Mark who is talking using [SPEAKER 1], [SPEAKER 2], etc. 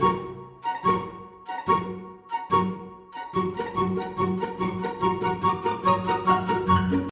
[SPEAKER 1] you